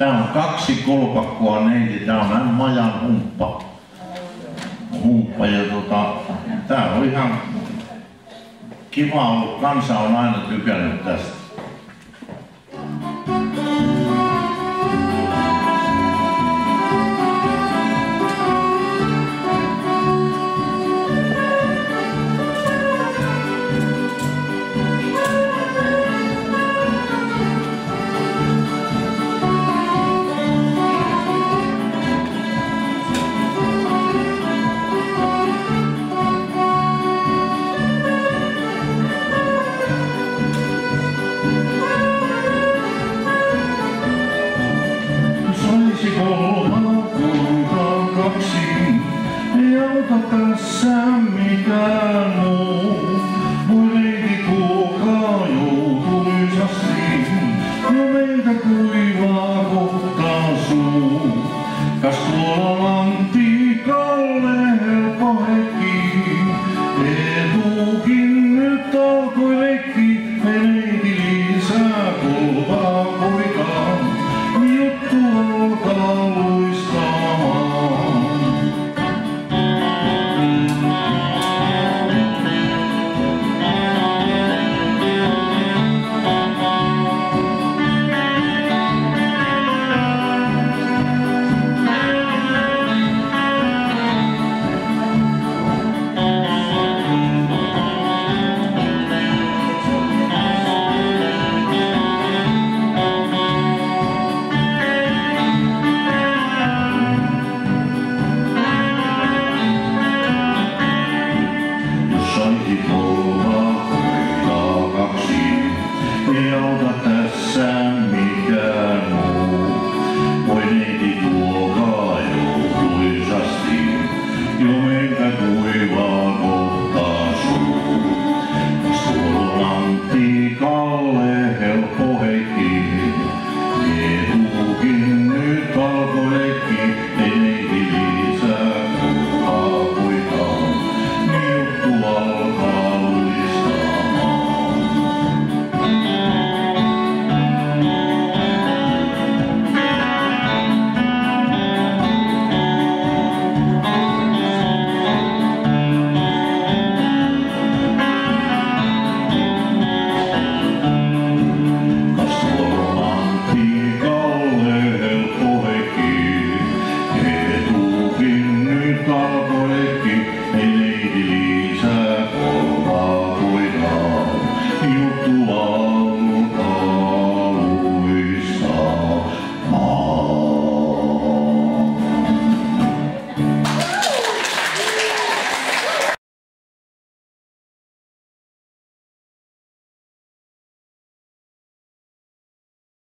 Tää on kaksi kulpakkua neiti, tää on majan humppa. Humppa ja tota, tää on ihan kiva ollut. Kansa on aina tykännyt tästä. beliau tetap sami kamu people.